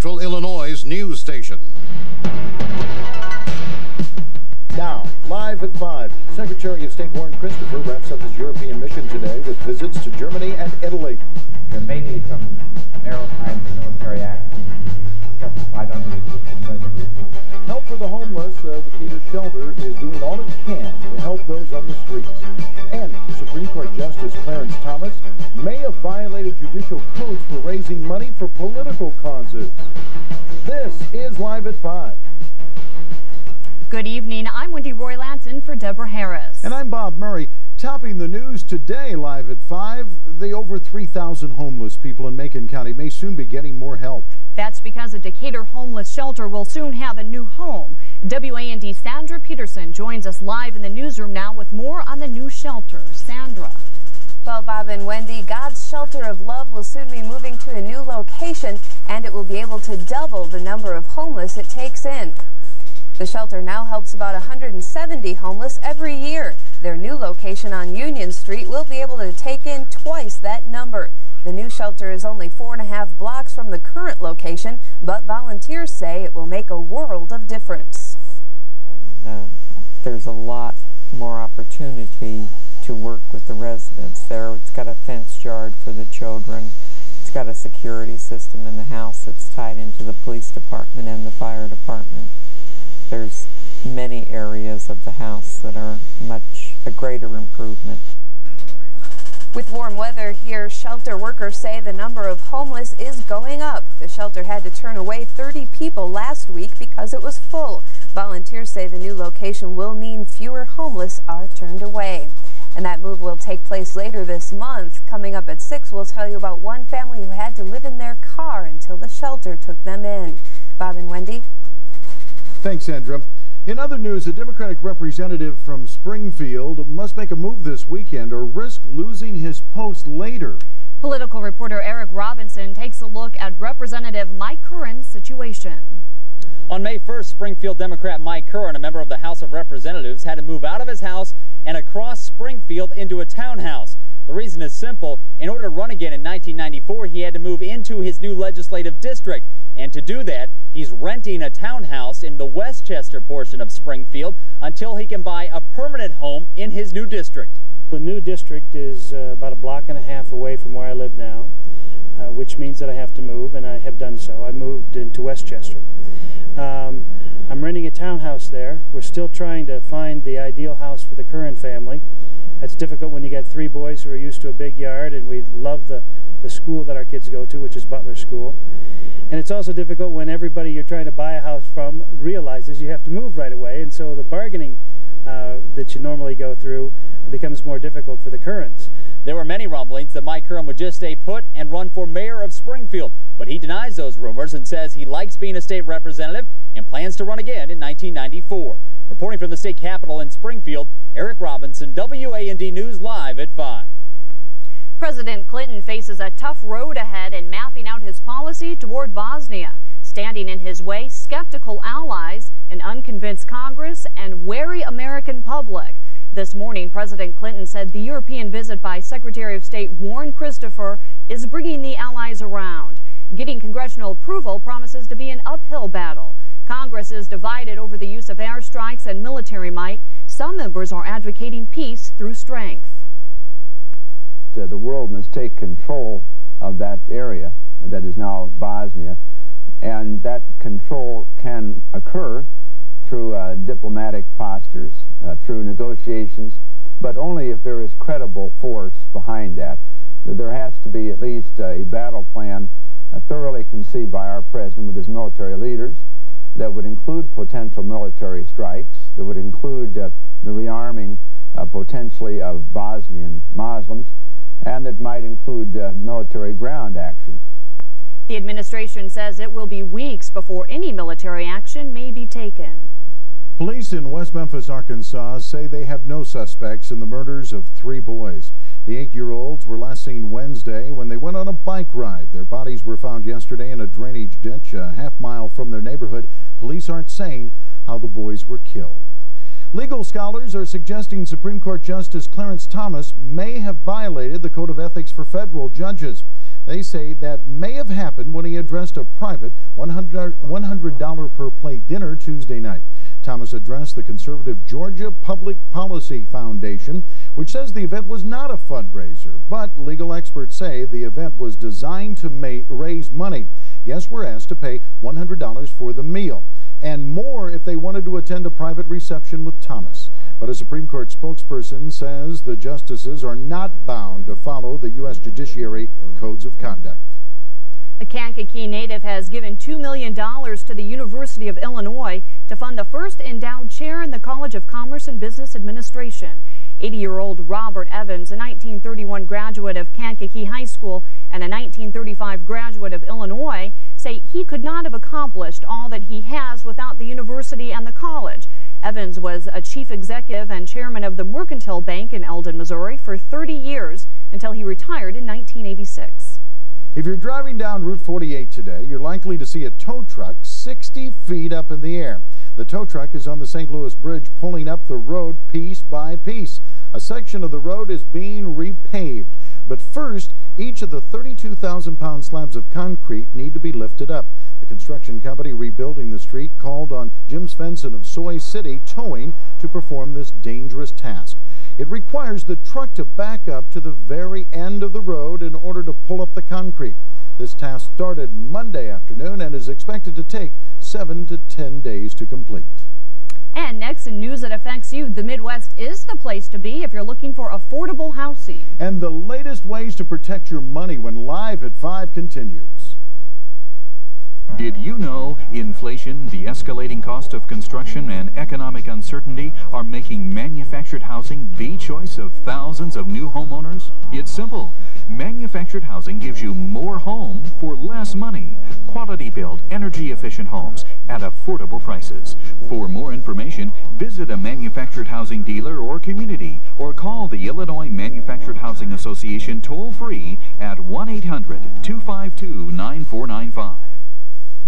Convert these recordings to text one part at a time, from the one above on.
Central Illinois news station. Now, live at 5, Secretary of State Warren Christopher wraps up his European mission today with visits to Germany and Italy. There may be some narrow kinds of military action justified under existing resolutions. Help for the homeless, uh, Decatur Shelter is doing all it can to help those on the streets. And Supreme Court Justice Clarence Thomas may have violated judicial codes for raising money for political causes. This is Live at 5. Good evening. I'm Wendy Roy Lanson for Deborah Harris. And I'm Bob Murray. Topping the news today, live at 5, the over 3,000 homeless people in Macon County may soon be getting more help. That's because a Decatur homeless shelter will soon have a new home. WAND Sandra Peterson joins us live in the newsroom now with more on the new shelter. Sandra. Well, Bob and Wendy, God's Shelter of Love will soon be moving to a new location and it will be able to double the number of homeless it takes in. The shelter now helps about 170 homeless every year. Their new location on Union Street will be able to take in twice that number. The new shelter is only four and a half blocks from the current location, but volunteers say it will make a world of difference. And uh, there's a lot more opportunity to work with the residents there. It's got a fenced yard for the children. It's got a security system in the house that's tied into the police department and the fire department. There's many areas of the house that are much a greater improvement. With warm weather here, shelter workers say the number of homeless is going up. The shelter had to turn away 30 people last week because it was full. Volunteers say the new location will mean fewer homeless are turned away. And that move will take place later this month. Coming up at 6, we'll tell you about one family who had to live in their car until the shelter took them in. Bob and Wendy? Thanks, Sandra. In other news, a Democratic representative from Springfield must make a move this weekend or risk losing his post later. Political reporter Eric Robinson takes a look at Representative Mike Curran's situation. On May 1st, Springfield Democrat Mike Curran, a member of the House of Representatives, had to move out of his house and across Springfield into a townhouse. The reason is simple. In order to run again in 1994, he had to move into his new legislative district. And to do that, he's renting a townhouse in the Westchester portion of Springfield until he can buy a permanent home in his new district. The new district is uh, about a block and a half away from where I live now, uh, which means that I have to move, and I have done so. I moved into Westchester. Um, I'm renting a townhouse there. We're still trying to find the ideal house for the Curran family. That's difficult when you get three boys who are used to a big yard, and we love the, the school that our kids go to, which is Butler School. And it's also difficult when everybody you're trying to buy a house from realizes you have to move right away, and so the bargaining uh, that you normally go through becomes more difficult for the Currans. There were many rumblings that Mike Curran would just stay put and run for mayor of Springfield, but he denies those rumors and says he likes being a state representative and plans to run again in 1994. Reporting from the state capitol in Springfield, Eric Robinson, WAND News Live at 5. President Clinton faces a tough road ahead in mapping out his policy toward Bosnia. Standing in his way, skeptical allies, an unconvinced Congress, and wary American public. This morning, President Clinton said the European visit by Secretary of State Warren Christopher is bringing the allies around. Getting congressional approval promises to be an uphill battle. Congress is divided over the use of airstrikes and military might. Some members are advocating peace through strength. The world must take control of that area that is now Bosnia, and that control can occur through uh, diplomatic postures, uh, through negotiations, but only if there is credible force behind that. There has to be at least a battle plan uh, thoroughly conceived by our president with his military leaders that would include potential military strikes, that would include uh, the rearming uh, potentially of Bosnian Muslims, and that might include uh, military ground action. The administration says it will be weeks before any military action may be taken. Police in West Memphis, Arkansas say they have no suspects in the murders of three boys. The eight-year-olds were last seen Wednesday when they went on a bike ride. Their bodies were found yesterday in a drainage ditch a half mile from their neighborhood. Police aren't saying how the boys were killed. Legal scholars are suggesting Supreme Court Justice Clarence Thomas may have violated the Code of Ethics for federal judges. They say that may have happened when he addressed a private $100 per plate dinner Tuesday night. Thomas addressed the conservative Georgia Public Policy Foundation, which says the event was not a fundraiser, but legal experts say the event was designed to raise money. Guests were asked to pay $100 for the meal and more if they wanted to attend a private reception with Thomas. But a Supreme Court spokesperson says the justices are not bound to follow the U.S. judiciary codes of conduct. A Kankakee native has given $2 million to the University of Illinois to fund the first endowed chair in the College of Commerce and Business Administration. 80-year-old Robert Evans, a 1931 graduate of Kankakee High School and a 1935 graduate of Illinois, say he could not have accomplished all that he has without the university and the college. Evans was a chief executive and chairman of the Mercantile Bank in Eldon, Missouri for 30 years until he retired in 1986. If you're driving down Route 48 today, you're likely to see a tow truck 60 feet up in the air. The tow truck is on the St. Louis Bridge pulling up the road piece by piece. A section of the road is being repaved. But first, each of the 32,000-pound slabs of concrete need to be lifted up. The construction company rebuilding the street called on Jim Svensson of Soy City Towing to perform this dangerous task. It requires the truck to back up to the very end of the road in order to pull up the concrete. This task started Monday afternoon and is expected to take 7 to 10 days to complete. And next in news that affects you, the Midwest is the place to be if you're looking for affordable housing. And the latest ways to protect your money when Live at 5 continues. Did you know inflation, the escalating cost of construction, and economic uncertainty are making manufactured housing the choice of thousands of new homeowners? It's simple. Manufactured housing gives you more home for less money. Quality built, energy efficient homes at affordable prices. For more information, visit a manufactured housing dealer or community or call the Illinois Manufactured Housing Association toll free at 1 800 252 9495.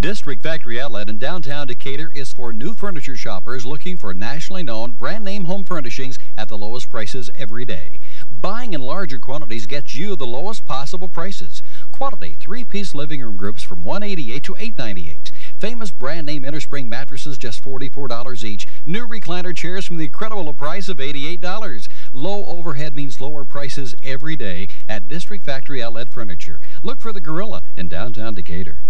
District Factory Outlet in downtown Decatur is for new furniture shoppers looking for nationally known brand name home furnishings at the lowest prices every day. Buying in larger quantities gets you the lowest possible prices. Quality three-piece living room groups from 188 to 898. Famous brand name innerspring mattresses just $44 each. New recliner chairs from the incredible price of $88. Low overhead means lower prices every day at District Factory Outlet Furniture. Look for the Gorilla in downtown Decatur.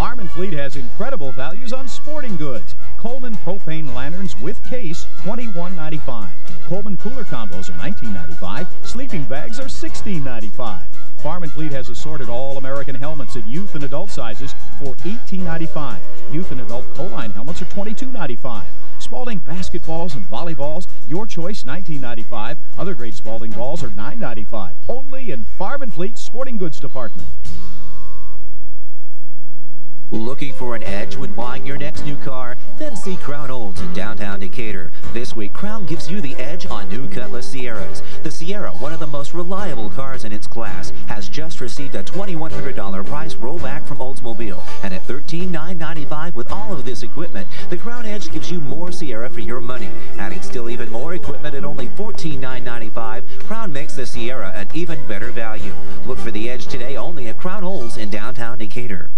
Farm and Fleet has incredible values on sporting goods. Coleman propane lanterns with case, $21.95. Coleman cooler combos are $19.95. Sleeping bags are $16.95. Farm and Fleet has assorted all-American helmets in youth and adult sizes for $18.95. Youth and adult Coline helmets are $22.95. Spalding basketballs and volleyballs, your choice, $19.95. Other great Spalding balls are $9.95. Only in Farm and Fleet Sporting Goods Department. Looking for an edge when buying your next new car? Then see Crown Olds in downtown Decatur. This week, Crown gives you the edge on new Cutlass Sierras. The Sierra, one of the most reliable cars in its class, has just received a $2,100 price rollback from Oldsmobile. And at 13,995 with all of this equipment, the Crown Edge gives you more Sierra for your money. Adding still even more equipment at only 14,995, Crown makes the Sierra an even better value. Look for the Edge today only at Crown Olds in downtown Decatur.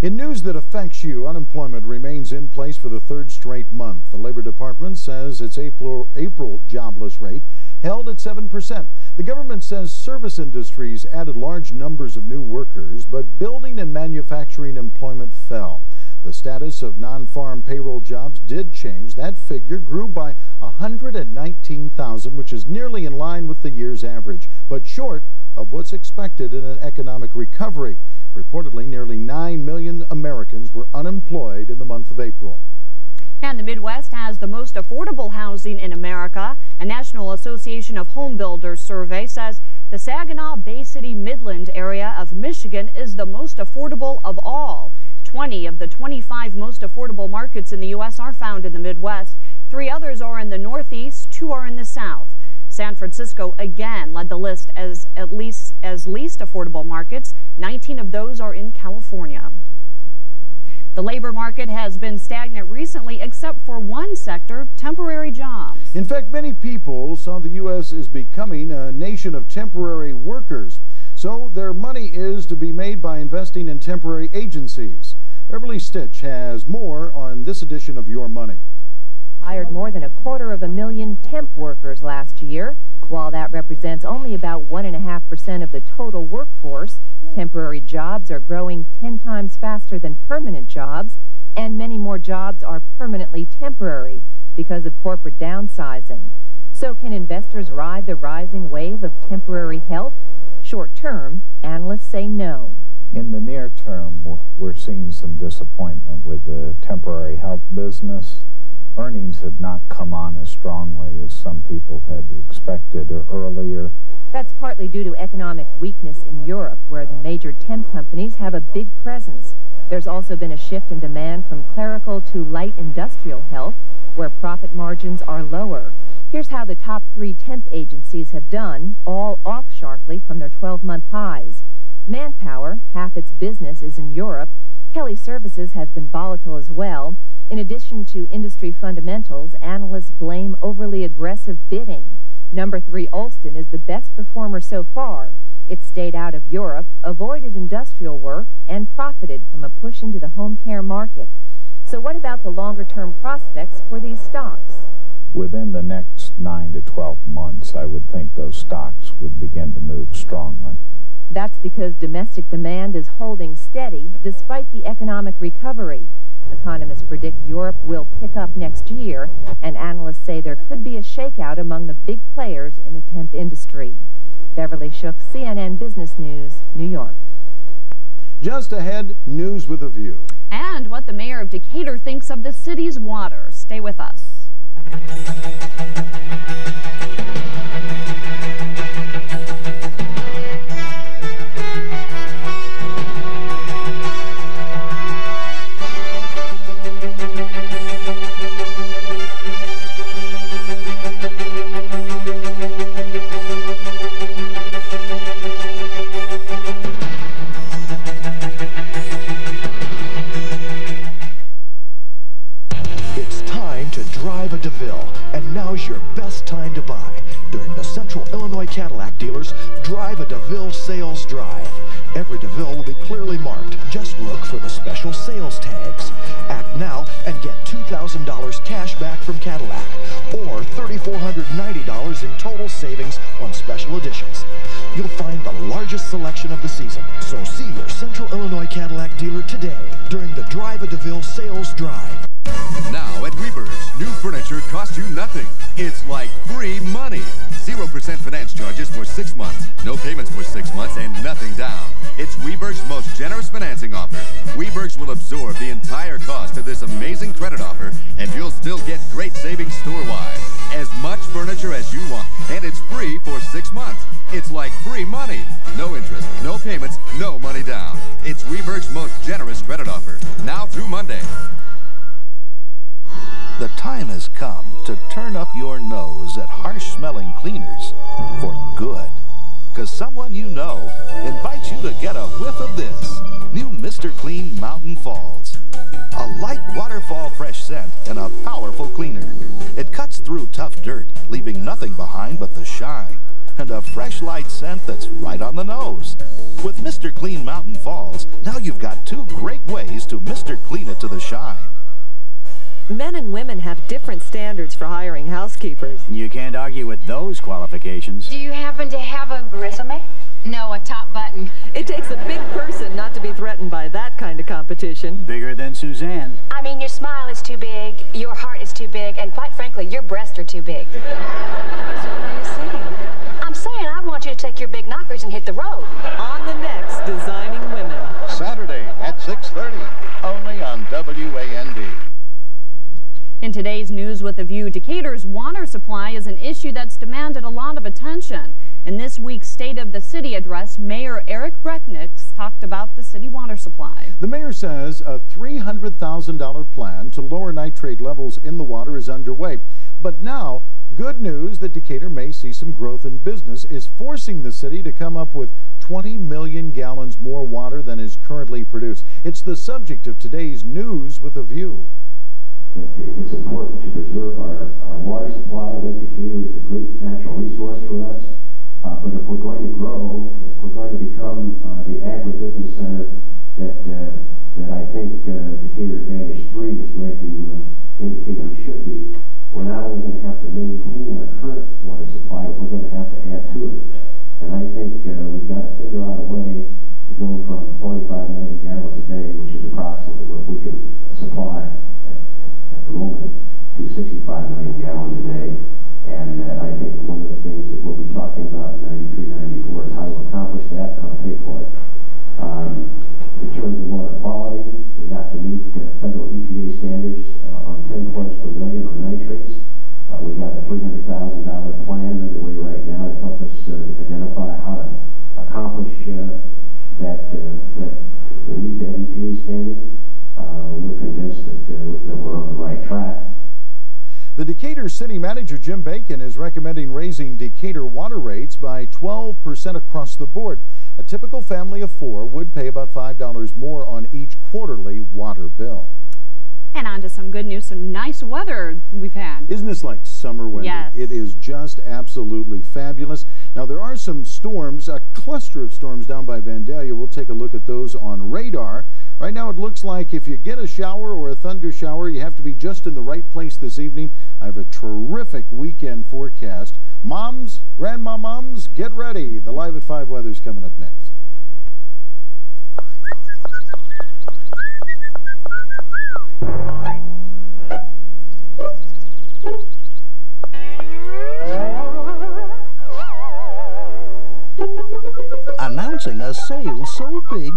In news that affects you, unemployment remains in place for the third straight month. The Labor Department says its April, April jobless rate held at 7%. The government says service industries added large numbers of new workers, but building and manufacturing employment fell. The status of non-farm payroll jobs did change. That figure grew by 119,000, which is nearly in line with the year's average, but short of what's expected in an economic recovery. Reportedly, nearly 9 million Americans were unemployed in the month of April. And the Midwest has the most affordable housing in America. A National Association of Home Builders survey says the Saginaw Bay City Midland area of Michigan is the most affordable of all. 20 of the 25 most affordable markets in the U.S. are found in the Midwest. Three others are in the Northeast, two are in the South. San Francisco again led the list as at least as least affordable markets. 19 of those are in California. The labor market has been stagnant recently except for one sector, temporary jobs. In fact, many people saw the U.S. as becoming a nation of temporary workers. So their money is to be made by investing in temporary agencies. Beverly Stitch has more on this edition of Your Money. Hired more than a quarter of a million temp workers last year. While that represents only about 1.5% of the total workforce, temporary jobs are growing 10 times faster than permanent jobs, and many more jobs are permanently temporary because of corporate downsizing. So can investors ride the rising wave of temporary help? Short term, analysts say no. In the near term, we're seeing some disappointment with the temporary help business. Earnings have not come on as strongly as some people had expected earlier. That's partly due to economic weakness in Europe, where the major temp companies have a big presence. There's also been a shift in demand from clerical to light industrial help, where profit margins are lower. Here's how the top three temp agencies have done, all off sharply from their 12-month highs. Manpower, half its business is in Europe. Kelly Services has been volatile as well. In addition to industry fundamentals, analysts blame overly aggressive bidding. Number three, Olsten, is the best performer so far. It stayed out of Europe, avoided industrial work, and profited from a push into the home care market. So what about the longer-term prospects for these stocks? Within the next 9 to 12 months, I would think those stocks would begin to move strongly. That's because domestic demand is holding steady despite the economic recovery. Economists predict Europe will pick up next year, and analysts say there could be a shakeout among the big players in the temp industry. Beverly Schuch, CNN Business News, New York. Just ahead, news with a view. And what the mayor of Decatur thinks of the city's water. Stay with us. DeVille will be clearly marked. Just look for the special sales tags. Act now and get $2,000 cash back from Cadillac, or $3,490 in total savings on special editions. You'll find the largest selection of the season, so see your Central Illinois Cadillac dealer today during the Drive a DeVille sales drive. Now at Weberg's, new furniture costs you nothing. It's like free money. 0% finance charges for six months, no payments for six months, and nothing down. It's Weberg's most generous financing offer. Weberg's will absorb the entire cost of this amazing credit offer, and you'll still get great savings store-wide. As much furniture as you want, and it's free for six months. It's like free money. No interest, no payments, no money down. It's Weberg's most generous credit offer. Now through Monday. The time has come to turn up your nose at harsh-smelling cleaners for good. Because someone you know invites you to get a whiff of this. New Mr. Clean Mountain Falls. A light waterfall fresh scent and a powerful cleaner. It cuts through tough dirt, leaving nothing behind but the shine. And a fresh light scent that's right on the nose. With Mr. Clean Mountain Falls, now you've got two great ways to Mr. Clean it to the shine. Men and women have different standards for hiring housekeepers. You can't argue with those qualifications. Do you happen to have a resume? No, a top button. It takes a big person not to be threatened by that kind of competition. Bigger than Suzanne. I mean, your smile is too big, your heart is too big, and quite frankly, your breasts are too big. so what are you saying? I'm saying I want you to take your big knockers and hit the road. On the next Designing Women. Saturday at 6.30, only on WAND. In today's News with a View, Decatur's water supply is an issue that's demanded a lot of attention. In this week's State of the City address, Mayor Eric Brechnitz talked about the city water supply. The mayor says a $300,000 plan to lower nitrate levels in the water is underway. But now, good news that Decatur may see some growth in business is forcing the city to come up with 20 million gallons more water than is currently produced. It's the subject of today's News with a View. It's important to preserve our, our water supply. Lake Decatur is a great natural resource for us. Uh, but if we're going to grow, if we're going to become uh, the agribusiness center that uh, that I think uh, Decatur Advantage 3 is going to uh, indicate we should be, we're not only going to have to maintain our current water supply, but we're going to have to add to it. And I think uh, we've got to figure out a way to go from 45 million gallons a day, which is approximately what we can supply at, at the moment, to 65 million gallons a day. And uh, I think one of the things that we'll be talking about in 93, 94 is how to accomplish that and how to pay for it. Um, in terms of water quality, we have to meet uh, federal EPA standards uh, on 10 parts per million on nitrates. Uh, we have a $300,000 plan underway right now to help us uh, identify how to accomplish uh, that, uh, that, meet that EPA standard. we're convinced that, that we're on the right track. The Decatur City Manager Jim Bacon is recommending raising Decatur water rates by 12% across the board. A typical family of four would pay about $5 more on each quarterly water bill. And on to some good news, some nice weather we've had. Isn't this like summer, weather? Yes. It is just absolutely fabulous. Now, there are some storms, a cluster of storms down by Vandalia. We'll take a look at those on radar. Right now, it looks like if you get a shower or a thunder shower, you have to be just in the right place this evening. I have a terrific weekend forecast. Moms, grandma moms, get ready. The Live at 5 weather is coming up next. Announcing a sale so big,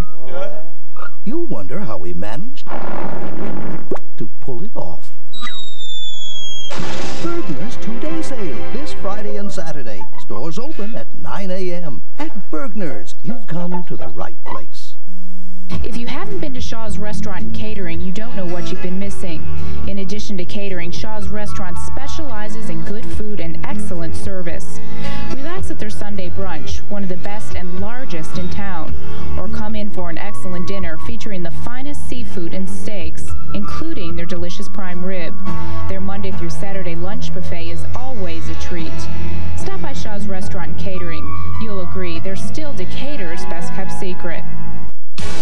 you wonder how we managed to pull it off. Bergner's two-day sale this Friday and Saturday. Stores open at 9 a.m. At Bergner's, you've come to the right place. If you haven't been to Shaw's Restaurant and Catering, you don't know what you've been missing. In addition to catering, Shaw's Restaurant specializes in good food and excellent service. Relax at their Sunday brunch, one of the best and largest in town, or come in for an excellent dinner featuring the finest seafood and steaks, including their delicious prime rib. Their Monday through Saturday lunch buffet is always a treat. Stop by Shaw's Restaurant and Catering. You'll agree they're still Decatur's best kept secret.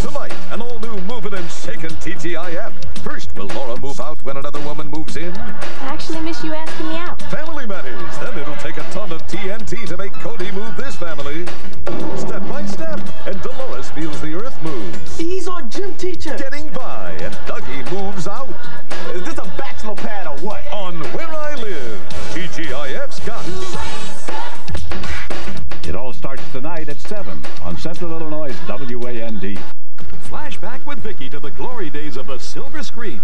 Tonight, an all-new moving and shaking TGIF. First, will Laura move out when another woman moves in? I actually miss you asking me out. Family matters. Then it'll take a ton of TNT to make Cody move this family. Step by step, and Dolores feels the earth move. He's our gym teacher. Getting by, and Dougie moves out. Is this a bachelor pad or what? On Where I Live, TGIF's got It all starts tonight at 7 on Central Illinois' WAND. Flashback with Vicky to the glory days of the silver screen.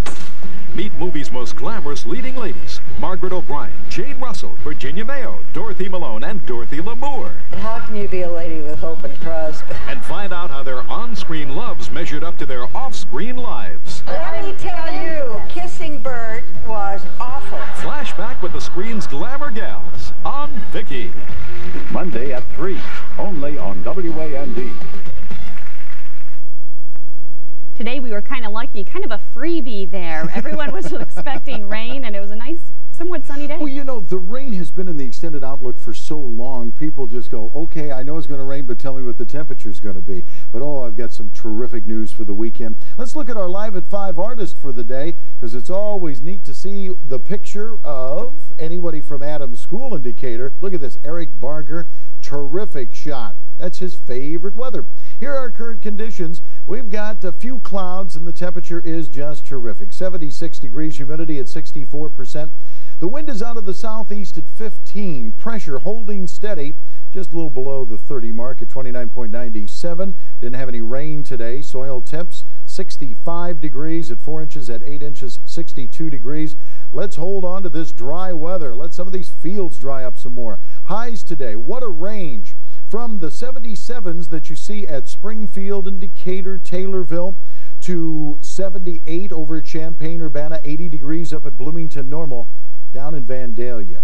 Meet movie's most glamorous leading ladies. Margaret O'Brien, Jane Russell, Virginia Mayo, Dorothy Malone, and Dorothy Lamour. How can you be a lady with Hope and Crosby? And find out how their on-screen loves measured up to their off-screen lives. Let me tell you, kissing Bert was awful. Flashback with the screen's glamour gals on Vicky. Monday at 3, only on WAND. Today we were kind of lucky, kind of a freebie there. Everyone was expecting rain, and it was a nice, somewhat sunny day. Well, you know, the rain has been in the extended outlook for so long, people just go, okay, I know it's going to rain, but tell me what the temperature is going to be. But oh, I've got some terrific news for the weekend. Let's look at our Live at 5 artist for the day, because it's always neat to see the picture of anybody from Adams School in Decatur. Look at this, Eric Barger, terrific shot. That's his favorite weather. Here are our current conditions. We've got a few clouds and the temperature is just terrific. 76 degrees, humidity at 64%. The wind is out of the southeast at 15. Pressure holding steady, just a little below the 30 mark at 29.97. Didn't have any rain today. Soil temps 65 degrees at 4 inches at 8 inches, 62 degrees. Let's hold on to this dry weather. Let some of these fields dry up some more. Highs today, what a range from the 77s that you see at Springfield and Decatur, Taylorville, to 78 over at Champaign, Urbana, 80 degrees up at Bloomington Normal, down in Vandalia,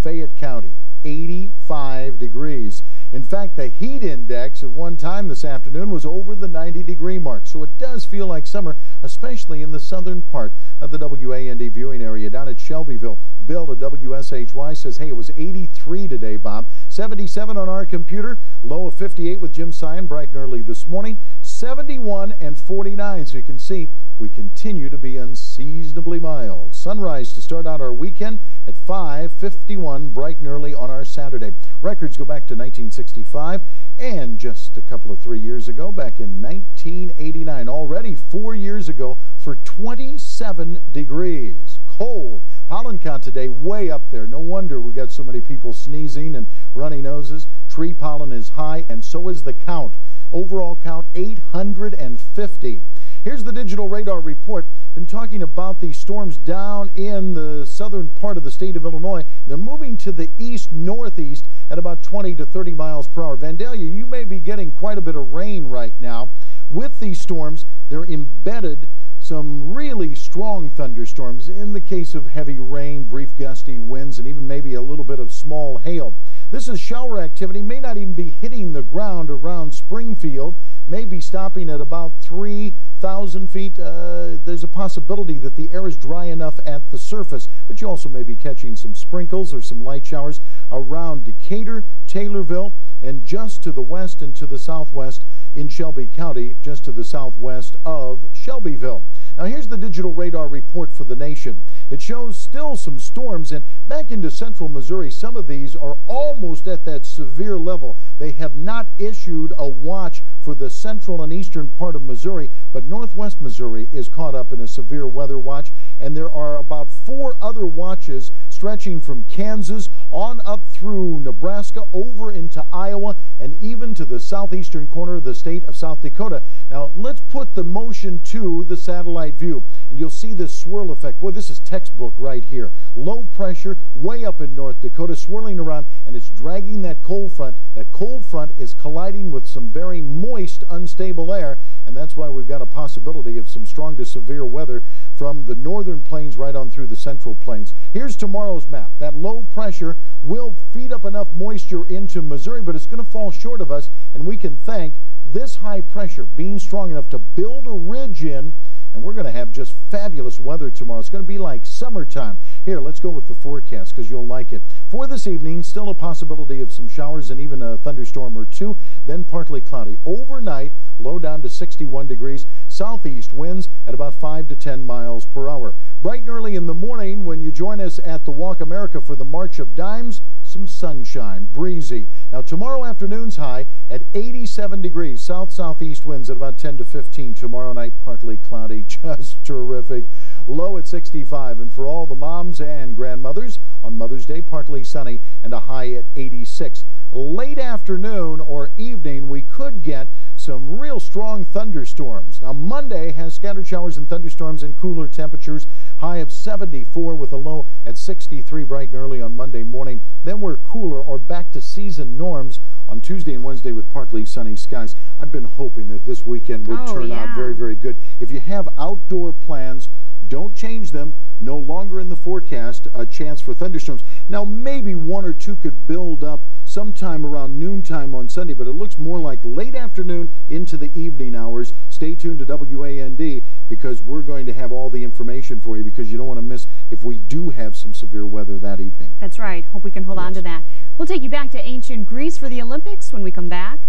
Fayette County, 85 degrees. In fact, the heat index at one time this afternoon was over the 90 degree mark. So it does feel like summer, especially in the southern part of the WAND viewing area down at Shelbyville. Bill at WSHY says, hey, it was 83 today, Bob. 77 on our computer, low of 58 with Jim Sion bright and early this morning. 71 and 49. So you can see we continue to be unseasonably mild. Sunrise to start out our weekend at 5.51 bright and early on our Saturday. Records go back to 1965 and just a couple of three years ago, back in 1989, already four years ago for 27 degrees. Cold. Pollen count today way up there. No wonder we got so many people sneezing and runny noses. Tree pollen is high and so is the count. Overall count 850. Here's the digital radar report. Been talking about these storms down in the southern part of the state of Illinois. They're moving to the east northeast at about 20 to 30 miles per hour. Vandalia, you may be getting quite a bit of rain right now. With these storms, they're embedded some really strong thunderstorms in the case of heavy rain, brief gusty winds, and even maybe a little bit of small hail. This is shower activity, may not even be hitting the ground around Springfield, may be stopping at about 3,000 feet. Uh, there's a possibility that the air is dry enough at the surface, but you also may be catching some sprinkles or some light showers around Decatur, Taylorville, and just to the west and to the southwest in Shelby County, just to the southwest of Shelbyville. Now here's the digital radar report for the nation. It shows still some storms and back into central Missouri, some of these are almost at that severe level. They have not issued a watch for the central and eastern part of Missouri, but northwest Missouri is caught up in a severe weather watch and there are about four other watches stretching from Kansas on up through Nebraska, over into Iowa, and even to the southeastern corner of the state of South Dakota. Now, let's put the motion to the satellite view, and you'll see this swirl effect. Boy, this is textbook right here. Low pressure way up in North Dakota, swirling around, and it's dragging that cold front. That cold front is colliding with some very moist, unstable air, and that's why we've got a possibility of some strong to severe weather from the northern plains right on through the central plains. Here's tomorrow's map. That low pressure will feed up enough moisture into Missouri, but it's going to fall short of us, and we can thank this high pressure being strong enough to build a ridge in and we're going to have just fabulous weather tomorrow. It's going to be like summertime. Here, let's go with the forecast because you'll like it. For this evening, still a possibility of some showers and even a thunderstorm or two, then partly cloudy. Overnight, low down to 61 degrees, southeast winds at about 5 to 10 miles per hour. Bright and early in the morning, when you join us at the Walk America for the March of Dimes, some sunshine, breezy. Now, tomorrow afternoon's high at 87 degrees, south-southeast winds at about 10 to 15. Tomorrow night, partly cloudy, just terrific. Low at 65. And for all the moms and grandmothers, on Mother's Day, partly sunny and a high at 86. Late afternoon or evening, we could get some real strong thunderstorms. Now, Monday has scattered showers and thunderstorms and cooler temperatures. High of 74 with a low at 63 bright and early on Monday morning. Then we're cooler or back to season norms on Tuesday and Wednesday with partly sunny skies. I've been hoping that this weekend would oh, turn yeah. out very, very good. If you have outdoor plans, don't change them. No longer in the forecast a chance for thunderstorms. Now, maybe one or two could build up sometime around noontime on Sunday, but it looks more like late afternoon into the evening hours. Stay tuned to WAND because we're going to have all the information for you because you don't want to miss if we do have some severe weather that evening. That's right. Hope we can hold yes. on to that. We'll take you back to ancient Greece for the Olympics when we come back.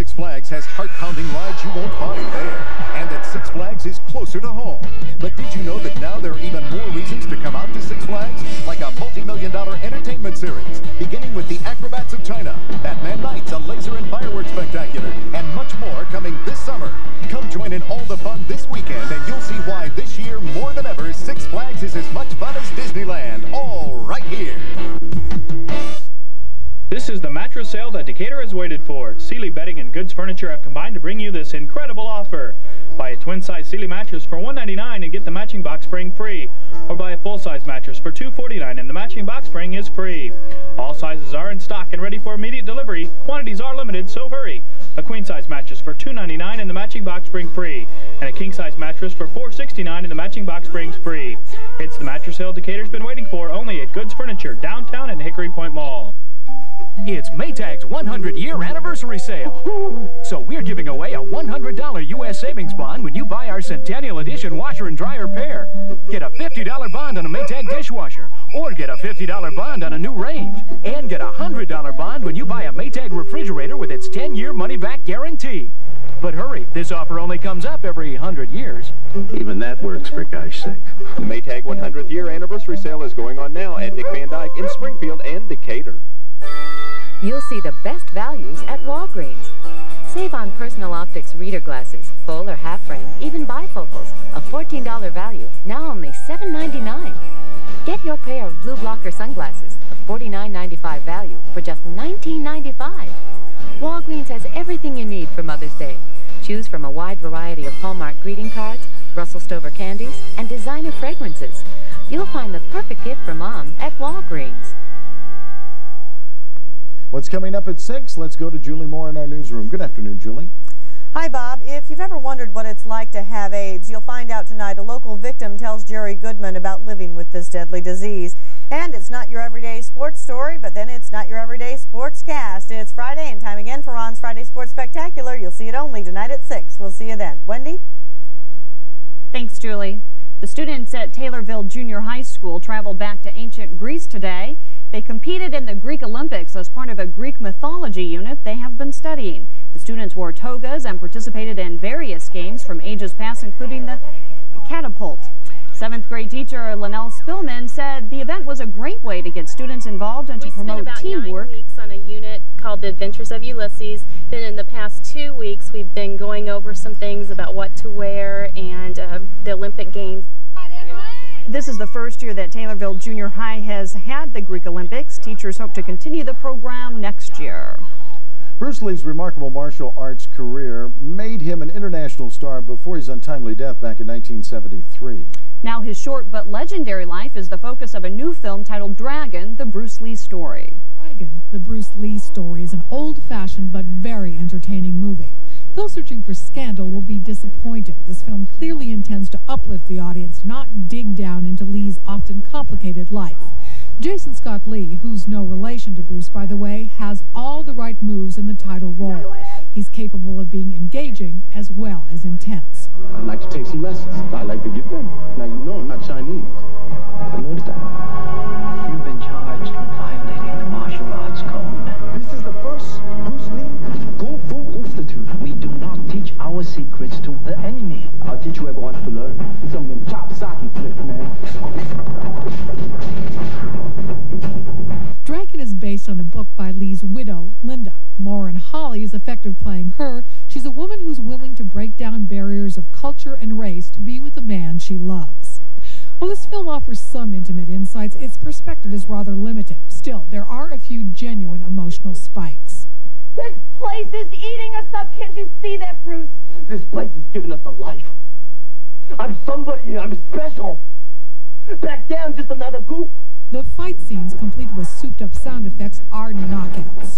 Six Flags has heart-pounding rides you won't find there. And that Six Flags is closer to home. But did you know that now there are even more reasons to come out to Six Flags? Like a multi-million dollar entertainment series, beginning with the Acrobats of China, Batman Nights, a laser and fireworks spectacular, and much more coming this summer. Come join in all the fun this weekend, and you'll see why this year, more than ever, Six Flags is as much fun as Disneyland, all This is the mattress sale that Decatur has waited for. Sealy Bedding and Goods Furniture have combined to bring you this incredible offer. Buy a twin-size Sealy mattress for 199 and get the matching box spring free. Or buy a full-size mattress for 249 and the matching box spring is free. All sizes are in stock and ready for immediate delivery. Quantities are limited, so hurry. A queen-size mattress for 299 and the matching box spring free. And a king-size mattress for 469 and the matching box springs free. It's the mattress sale Decatur's been waiting for only at Goods Furniture downtown at Hickory Point Mall. It's Maytag's 100-year anniversary sale. So we're giving away a $100 U.S. savings bond when you buy our Centennial Edition washer and dryer pair. Get a $50 bond on a Maytag dishwasher, or get a $50 bond on a new range. And get a $100 bond when you buy a Maytag refrigerator with its 10-year money-back guarantee. But hurry, this offer only comes up every 100 years. Even that works, for gosh sake. The Maytag 100th year anniversary sale is going on now at Dick Van Dyke in Springfield and Decatur. You'll see the best values at Walgreens. Save on personal optics reader glasses, full or half frame, even bifocals. A $14 value, now only $7.99. Get your pair of blue blocker sunglasses, a $49.95 value, for just $19.95. Walgreens has everything you need for Mother's Day. Choose from a wide variety of Hallmark greeting cards, Russell Stover candies, and designer fragrances. You'll find the perfect gift for Mom at Walgreens. What's coming up at 6? Let's go to Julie Moore in our newsroom. Good afternoon, Julie. Hi, Bob. If you've ever wondered what it's like to have AIDS, you'll find out tonight. A local victim tells Jerry Goodman about living with this deadly disease. And it's not your everyday sports story, but then it's not your everyday sports cast. It's Friday and time again for Ron's Friday Sports Spectacular. You'll see it only tonight at 6. We'll see you then. Wendy? Thanks, Julie. The students at Taylorville Junior High School traveled back to ancient Greece today. They competed in the Greek Olympics as part of a Greek mythology unit they have been studying. The students wore togas and participated in various games from ages past, including the catapult. Seventh grade teacher Linnell Spillman said the event was a great way to get students involved and we to promote about teamwork. Nine weeks on a unit called the Adventures of Ulysses. Then in the past two weeks, we've been going over some things about what to wear and uh, the Olympic Games. This is the first year that Taylorville Junior High has had the Greek Olympics. Teachers hope to continue the program next year. Bruce Lee's remarkable martial arts career made him an international star before his untimely death back in 1973. Now his short but legendary life is the focus of a new film titled Dragon, the Bruce Lee story. Dragon, the Bruce Lee story is an old-fashioned but very entertaining movie. Those searching for scandal will be disappointed. This film clearly intends to uplift the audience, not dig down into Lee's often complicated life. Jason Scott Lee, who's no relation to Bruce, by the way, has all the right moves in the title role. He's capable of being engaging as well as intense. I'd like to take some lessons. I'd like to get better. Now, you know I'm not Chinese. I noticed that. Secrets to the enemy. I'll teach whoever wants to learn. Some of them chop socky flips, man. Dragon is based on a book by Lee's widow, Linda. Lauren Holly is effective playing her. She's a woman who's willing to break down barriers of culture and race to be with the man she loves. While this film offers some intimate insights, its perspective is rather limited. Still, there are a few genuine emotional spikes. This place is eating us up. Can't you see that, Bruce? This place is giving us a life. I'm somebody. I'm special. Back down, just another goop. The fight scenes, complete with souped-up sound effects, are knockouts.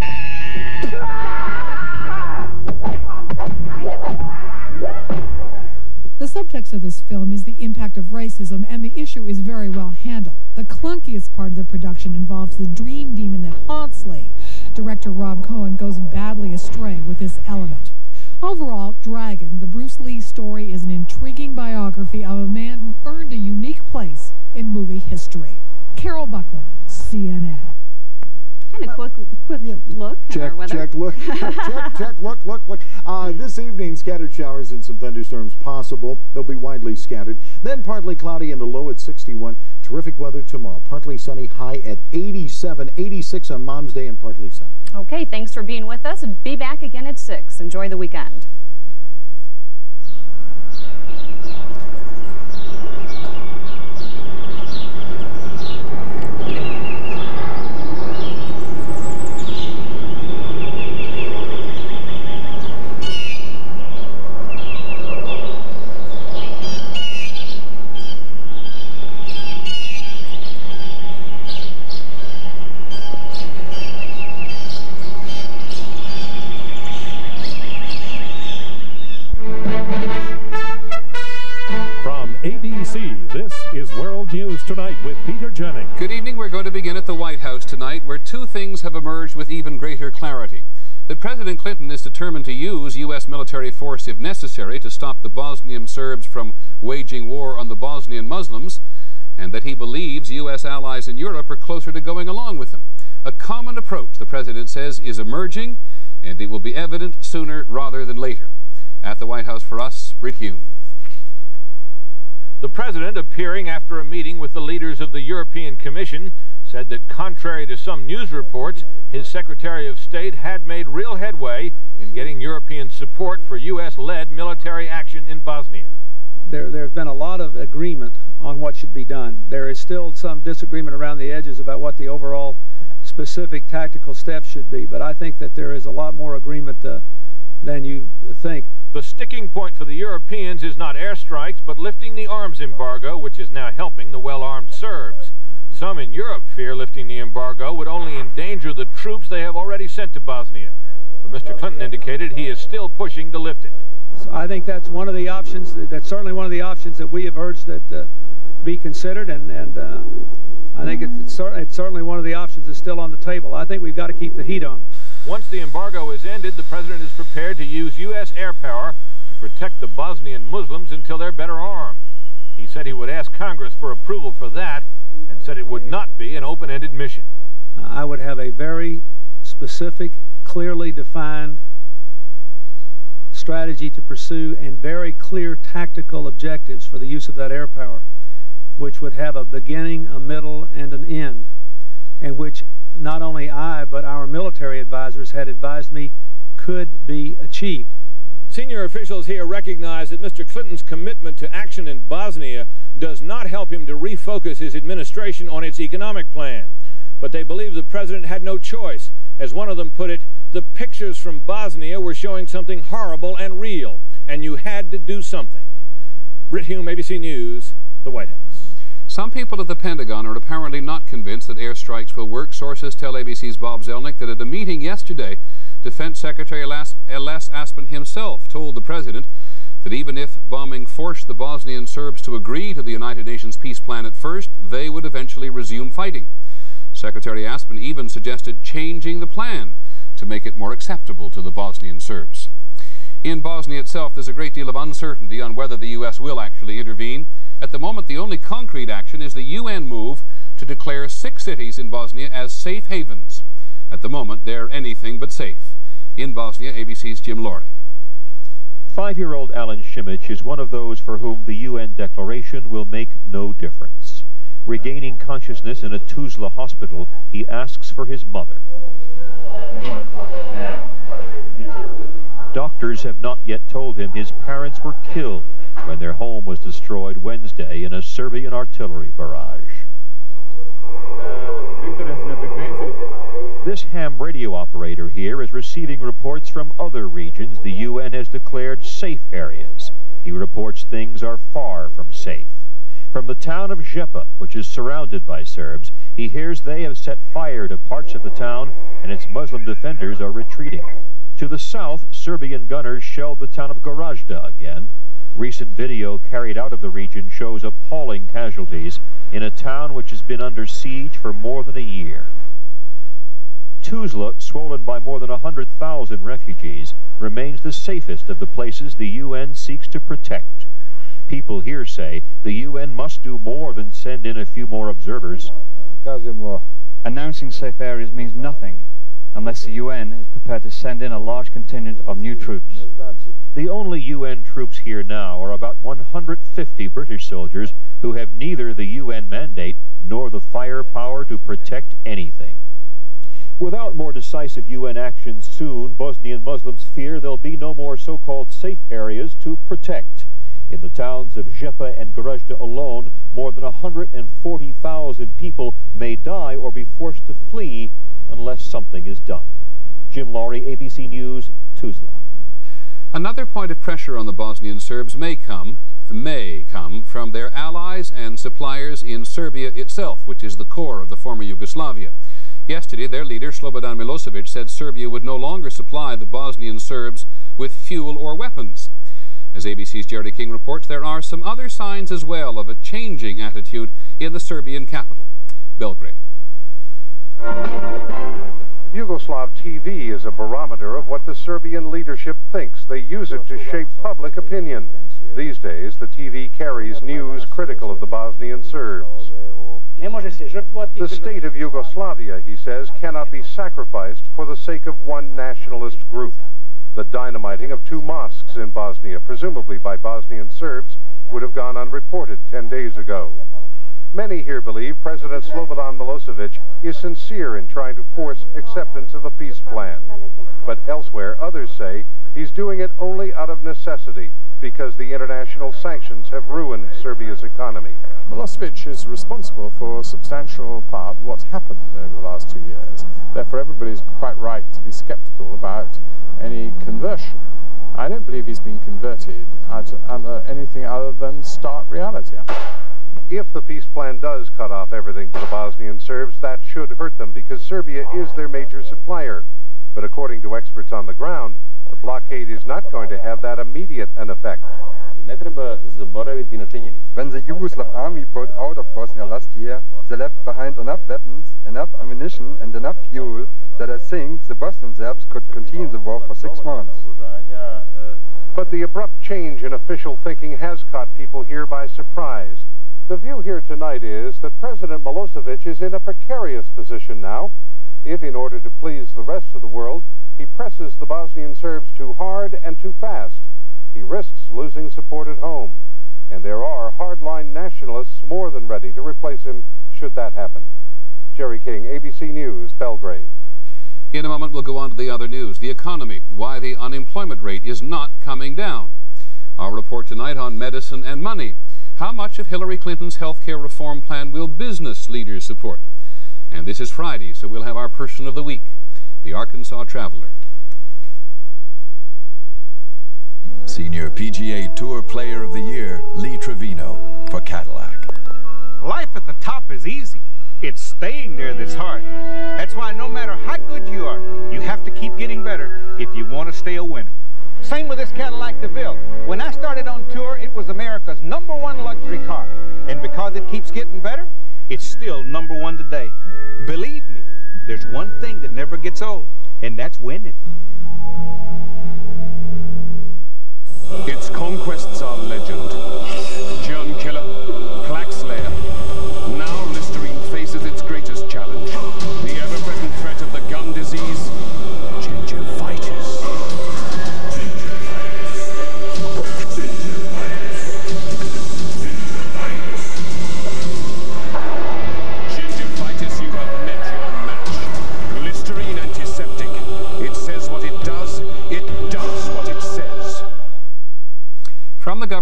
The subtext of this film is the impact of racism, and the issue is very well handled. The clunkiest part of the production involves the dream demon that haunts Lee. Director Rob Cohen goes badly astray with this element. Overall, Dragon, the Bruce Lee story, is an intriguing biography of a man who earned a unique place in movie history. Carol Buckland, CNN. And a quick, quick look at Check, our weather. check, look. check, check, look, look, look. Uh, this evening, scattered showers and some thunderstorms possible. They'll be widely scattered. Then partly cloudy and a low at 61. Terrific weather tomorrow. Partly sunny, high at 87, 86 on Mom's Day and partly sunny. Okay, thanks for being with us. Be back again at 6. Enjoy the weekend. Closer to going along with them. A common approach, the president says, is emerging, and it will be evident sooner rather than later. At the White House for us, Brit Hume. The president, appearing after a meeting with the leaders of the European Commission, said that contrary to some news reports, his Secretary of State had made real headway in getting European support for U.S.-led military action in Bosnia. There, there's been a lot of agreement on what should be done. There is still some disagreement around the edges about what the overall specific tactical steps should be, but I think that there is a lot more agreement uh, than you think. The sticking point for the Europeans is not airstrikes, but lifting the arms embargo, which is now helping the well-armed Serbs. Some in Europe fear lifting the embargo would only endanger the troops they have already sent to Bosnia. But Mr. Clinton indicated he is still pushing to lift it. So I think that's one of the options, that's certainly one of the options that we have urged that uh, be considered, and, and uh, I think it's, it's, it's certainly one of the options that's still on the table. I think we've got to keep the heat on. Once the embargo is ended, the president is prepared to use U.S. air power to protect the Bosnian Muslims until they're better armed. He said he would ask Congress for approval for that and said it would not be an open-ended mission. Uh, I would have a very specific, clearly defined strategy to pursue and very clear tactical objectives for the use of that air power, which would have a beginning, a middle, and an end, and which not only I, but our military advisors had advised me could be achieved. Senior officials here recognize that Mr. Clinton's commitment to action in Bosnia does not help him to refocus his administration on its economic plan. But they believe the president had no choice. As one of them put it, the pictures from Bosnia were showing something horrible and real, and you had to do something. Brit Hume, ABC News, the White House. Some people at the Pentagon are apparently not convinced that airstrikes will work. Sources tell ABC's Bob Zelnick that at a meeting yesterday, Defense Secretary Les Aspin himself told the president that even if bombing forced the Bosnian Serbs to agree to the United Nations peace plan at first, they would eventually resume fighting. Secretary Aspin even suggested changing the plan to make it more acceptable to the Bosnian Serbs. In Bosnia itself, there's a great deal of uncertainty on whether the U.S. will actually intervene. At the moment, the only concrete action is the UN move to declare six cities in Bosnia as safe havens. At the moment, they're anything but safe. In Bosnia, ABC's Jim Laurie. Five-year-old Alan Shimich is one of those for whom the UN declaration will make no difference. Regaining consciousness in a Tuzla hospital, he asks for his mother. Doctors have not yet told him his parents were killed when their home was destroyed Wednesday in a Serbian artillery barrage. This ham radio operator here is receiving reports from other regions the UN has declared safe areas. He reports things are far from safe. From the town of Žepa, which is surrounded by Serbs, he hears they have set fire to parts of the town and its Muslim defenders are retreating. To the south, Serbian gunners shelled the town of Gorazde again. Recent video carried out of the region shows appalling casualties in a town which has been under siege for more than a year. Tuzla, swollen by more than 100,000 refugees, remains the safest of the places the UN seeks to protect. People here say the UN must do more than send in a few more observers. Announcing safe areas means nothing unless the UN is prepared to send in a large contingent of new troops. The only UN troops here now are about 150 British soldiers who have neither the UN mandate nor the firepower to protect anything. Without more decisive UN action soon, Bosnian Muslims fear there'll be no more so-called safe areas to protect. In the towns of Žepa and Gorazde alone, more than 140,000 people may die or be forced to flee unless something is done. Jim Laurie, ABC News, Tuzla. Another point of pressure on the Bosnian Serbs may come, may come, from their allies and suppliers in Serbia itself, which is the core of the former Yugoslavia. Yesterday, their leader, Slobodan Milosevic, said Serbia would no longer supply the Bosnian Serbs with fuel or weapons. As ABC's Jerry King reports, there are some other signs as well of a changing attitude in the Serbian capital, Belgrade. Yugoslav TV is a barometer of what the Serbian leadership thinks. They use it to shape public opinion. These days, the TV carries news critical of the Bosnian Serbs. The state of Yugoslavia, he says, cannot be sacrificed for the sake of one nationalist group. The dynamiting of two mosques in Bosnia, presumably by Bosnian Serbs, would have gone unreported 10 days ago. Many here believe President Slobodan Milosevic is sincere in trying to force acceptance of a peace plan. But elsewhere, others say he's doing it only out of necessity because the international sanctions have ruined Serbia's economy. Milosevic is responsible for a substantial part of what's happened over the last two years. Therefore, everybody's quite right to be sceptical about any conversion. I don't believe he's been converted under anything other than stark reality. If the peace plan does cut off everything to the Bosnian Serbs, that should hurt them because Serbia is their major supplier. But according to experts on the ground, the blockade is not going to have that immediate an effect. When the Yugoslav army poured out of Bosnia last year, they left behind enough weapons, enough ammunition and enough fuel that I think the Bosnian Serbs could continue the war for six months. But the abrupt change in official thinking has caught people here by surprise. The view here tonight is that President Milosevic is in a precarious position now. If, in order to please the rest of the world, he presses the Bosnian Serbs too hard and too fast, he risks losing support at home. And there are hardline nationalists more than ready to replace him should that happen. Jerry King, ABC News, Belgrade. In a moment, we'll go on to the other news. The economy, why the unemployment rate is not coming down. Our report tonight on medicine and money. How much of Hillary Clinton's health care reform plan will business leaders support? And this is Friday, so we'll have our person of the week, the Arkansas Traveler. Senior PGA Tour Player of the Year, Lee Trevino, for Cadillac. Life at the top is easy. It's staying there that's hard. That's why no matter how good you are, you have to keep getting better if you want to stay a winner. Same with this Cadillac DeVille. When I started on tour, it was America's number one luxury car. And because it keeps getting better, it's still number one today. Believe me, there's one thing that never gets old, and that's winning. Its conquests are legend. Germ killer, plaque slayer. Now Listerine faces its greatest challenge. The ever-present threat of the gum disease,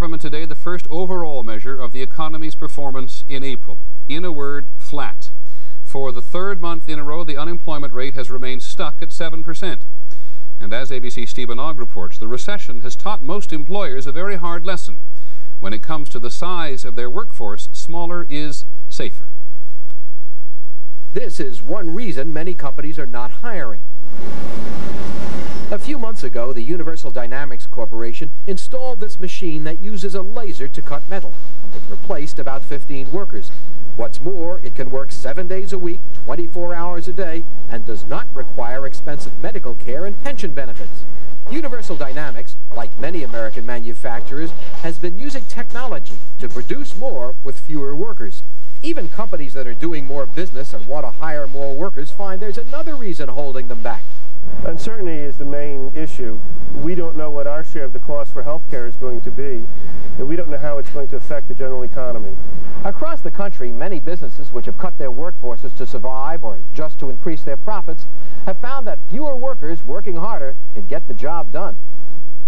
government today, the first overall measure of the economy's performance in April. In a word, flat. For the third month in a row, the unemployment rate has remained stuck at 7%. And as ABC Stephen Aug reports, the recession has taught most employers a very hard lesson. When it comes to the size of their workforce, smaller is safer. This is one reason many companies are not hiring. A few months ago, the Universal Dynamics Corporation installed this machine that uses a laser to cut metal. It replaced about 15 workers. What's more, it can work seven days a week, 24 hours a day, and does not require expensive medical care and pension benefits. Universal Dynamics, like many American manufacturers, has been using technology to produce more with fewer workers. Even companies that are doing more business and want to hire more workers find there's another reason holding them back. Uncertainty is the main issue. We don't know what our share of the cost for health care is going to be, and we don't know how it's going to affect the general economy. Across the country, many businesses which have cut their workforces to survive or just to increase their profits have found that fewer workers working harder can get the job done.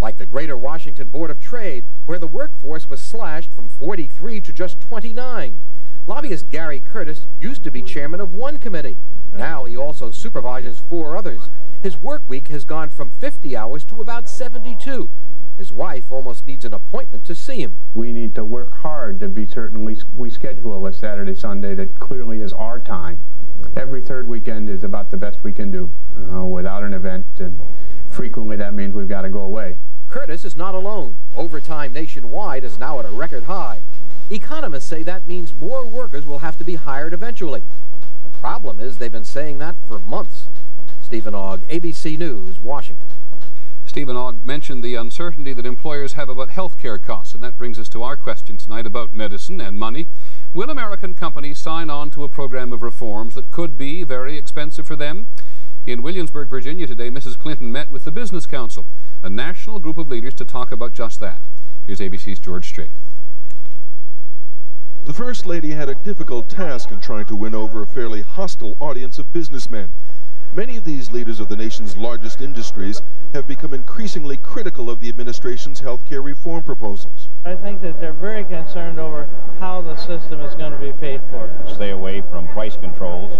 Like the Greater Washington Board of Trade, where the workforce was slashed from 43 to just 29. Lobbyist Gary Curtis used to be chairman of one committee. Now he also supervises four others. His work week has gone from 50 hours to about 72. His wife almost needs an appointment to see him. We need to work hard to be certain we, we schedule a Saturday, Sunday that clearly is our time. Every third weekend is about the best we can do uh, without an event, and frequently that means we've got to go away. Curtis is not alone. Overtime nationwide is now at a record high. Economists say that means more workers will have to be hired eventually. The problem is they've been saying that for months. Stephen Aug, ABC News, Washington. Stephen Aug mentioned the uncertainty that employers have about health care costs, and that brings us to our question tonight about medicine and money. Will American companies sign on to a program of reforms that could be very expensive for them? In Williamsburg, Virginia today, Mrs. Clinton met with the Business Council, a national group of leaders to talk about just that. Here's ABC's George Strait. The First Lady had a difficult task in trying to win over a fairly hostile audience of businessmen. Many of these leaders of the nation's largest industries have become increasingly critical of the administration's health care reform proposals. I think that they're very concerned over how the system is going to be paid for. Stay away from price controls,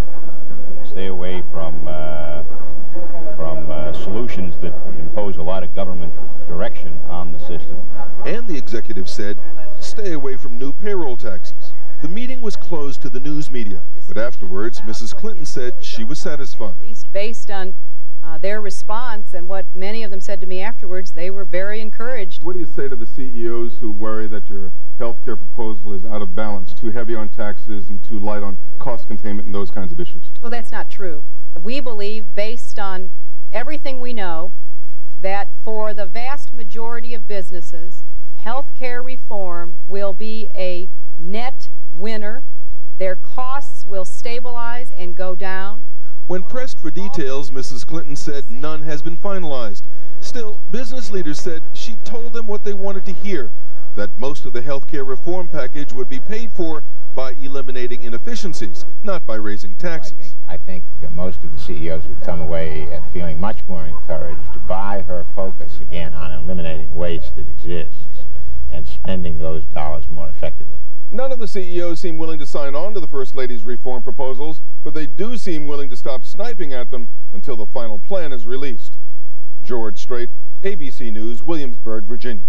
stay away from, uh, from uh, solutions that impose a lot of government direction on the system. And the executive said, stay away from new payroll taxes. The meeting was closed to the news media, but afterwards, Mrs. Clinton said she was satisfied. At least based on uh, their response and what many of them said to me afterwards, they were very encouraged. What do you say to the CEOs who worry that your health care proposal is out of balance, too heavy on taxes and too light on cost containment and those kinds of issues? Well, that's not true. We believe, based on everything we know, that for the vast majority of businesses, health care reform will be a net winner. Their costs will stabilize and go down. When pressed for details, Mrs. Clinton said none has been finalized. Still, business leaders said she told them what they wanted to hear, that most of the health care reform package would be paid for by eliminating inefficiencies, not by raising taxes. I think, I think most of the CEOs would come away feeling much more encouraged by her focus again on eliminating waste that exists and spending those dollars more effectively. None of the CEOs seem willing to sign on to the First Lady's reform proposals, but they do seem willing to stop sniping at them until the final plan is released. George Strait, ABC News, Williamsburg, Virginia.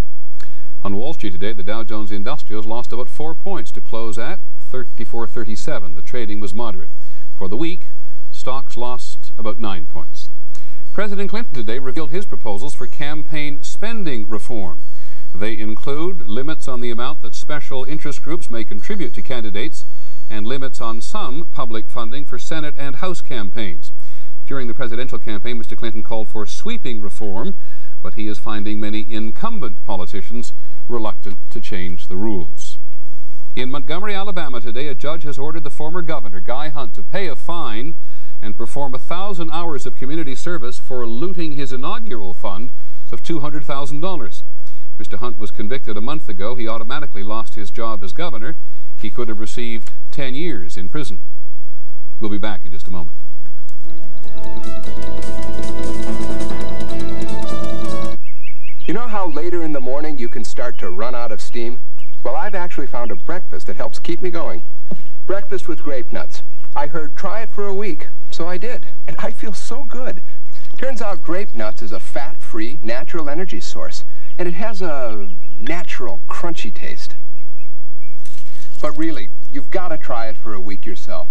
On Wall Street today, the Dow Jones Industrials lost about four points to close at 34.37. The trading was moderate. For the week, stocks lost about nine points. President Clinton today revealed his proposals for campaign spending reform. They include limits on the amount that special interest groups may contribute to candidates and limits on some public funding for Senate and House campaigns. During the presidential campaign, Mr. Clinton called for sweeping reform, but he is finding many incumbent politicians reluctant to change the rules. In Montgomery, Alabama today, a judge has ordered the former governor, Guy Hunt, to pay a fine and perform a thousand hours of community service for looting his inaugural fund of $200,000. Mr. Hunt was convicted a month ago. He automatically lost his job as governor. He could have received 10 years in prison. We'll be back in just a moment. You know how later in the morning you can start to run out of steam? Well, I've actually found a breakfast that helps keep me going. Breakfast with grape nuts. I heard try it for a week, so I did. And I feel so good. Turns out grape nuts is a fat-free, natural energy source and it has a natural, crunchy taste. But really, you've got to try it for a week yourself.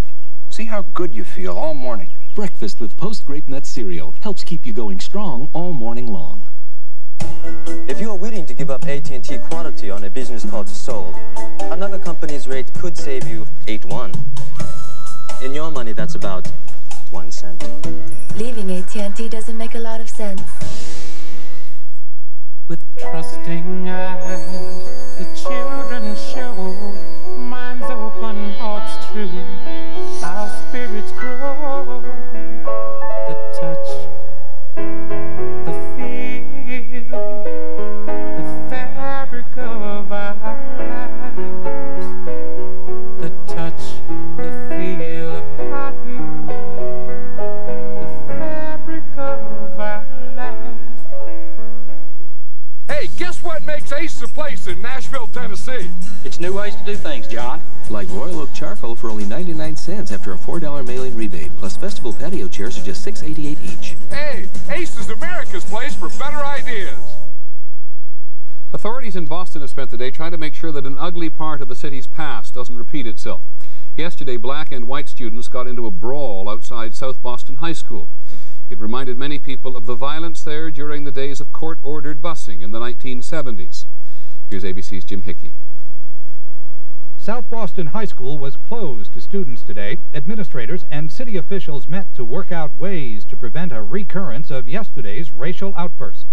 See how good you feel all morning. Breakfast with Post Grape Nut Cereal helps keep you going strong all morning long. If you are willing to give up AT&T quality on a business call to Seoul, another company's rate could save you 8-1. In your money, that's about 1 cent. Leaving AT&T doesn't make a lot of sense with trusting eyes. The children show minds open, hearts true. Our spirits grow. Like Royal Oak Charcoal for only 99 cents after a $4 mail-in rebate, plus festival patio chairs are just $6.88 each. Hey, Ace is America's place for better ideas. Authorities in Boston have spent the day trying to make sure that an ugly part of the city's past doesn't repeat itself. Yesterday, black and white students got into a brawl outside South Boston High School. It reminded many people of the violence there during the days of court-ordered busing in the 1970s. Here's ABC's Jim Hickey. South Boston High School was closed to students today. Administrators and city officials met to work out ways to prevent a recurrence of yesterday's racial outburst.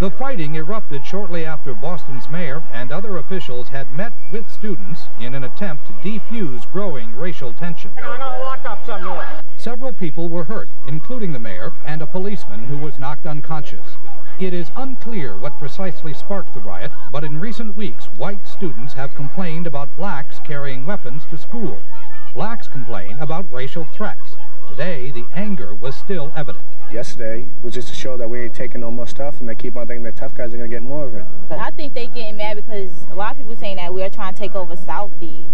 The fighting erupted shortly after Boston's mayor and other officials had met with students in an attempt to defuse growing racial tension. Several people were hurt, including the mayor and a policeman who was knocked unconscious. It is unclear what precisely sparked the riot, but in recent weeks, white students have complained about blacks carrying weapons to school. Blacks complain about racial threats. Today, the anger was still evident. Yesterday was just to show that we ain't taking no more stuff, and they keep on thinking that tough guys are going to get more of it. I think they getting mad because a lot of people saying that we're trying to take over Southie.